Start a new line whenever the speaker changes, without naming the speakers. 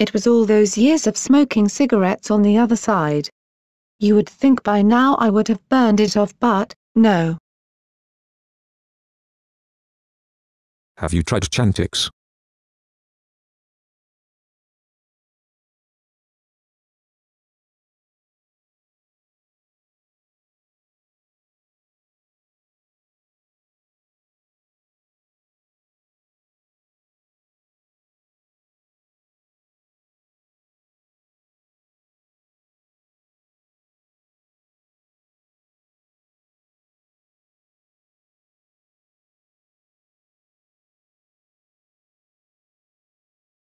it was all those years of smoking cigarettes on the other side. You would think by now I would have burned it off but, no.
Have you tried Chantix?